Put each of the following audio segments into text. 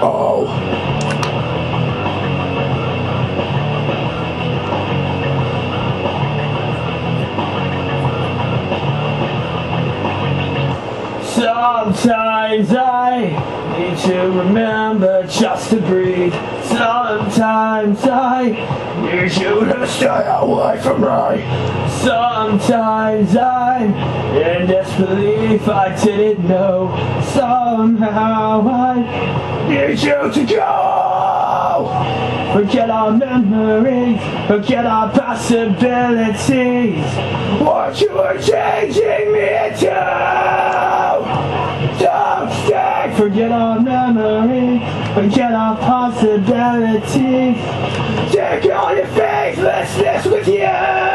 Oh. Sometimes I need to remember just to breathe. Sometimes I need you to stay away from me. Sometimes I'm in disbelief I didn't know. Somehow I need you to go. Forget our memories, forget our possibilities. What you were changing me into. Don't stay, forget our memories, forget our possibilities. Take all your faithlessness with you.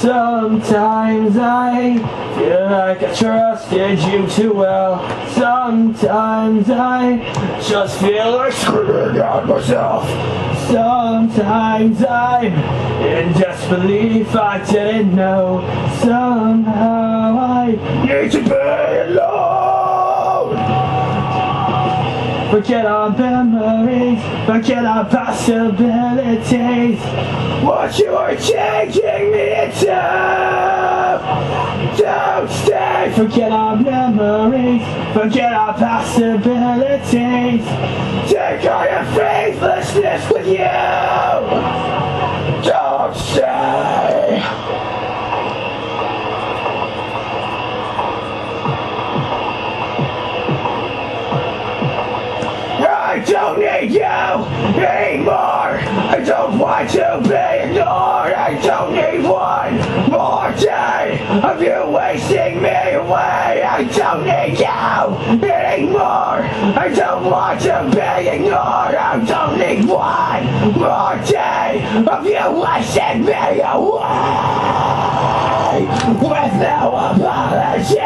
Sometimes I feel like I trusted you too well. Sometimes I just feel like screwing out myself. Sometimes I'm in disbelief I didn't know. Somehow I need to be alone. Forget our memories, forget our possibilities. What you are changing me into. Don't stay, forget our memories, forget our possibilities. Take all your faithlessness with you. I don't need you anymore. I don't want to be ignored. I don't need one more day of you wasting me away. I don't need you anymore. I don't want to be ignored. I don't need one more day of you wasting me away. With no apologies,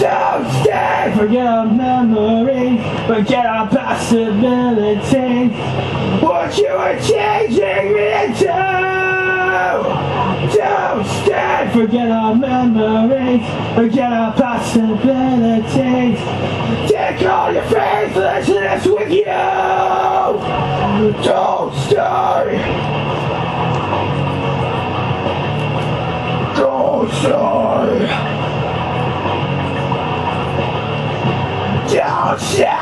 don't stay. Forget our memories, forget our possibilities. What you are changing me into. Don't stay. Forget our memories, forget our possibilities. Take all your faithlessness with you. Don't stay. Don't stay.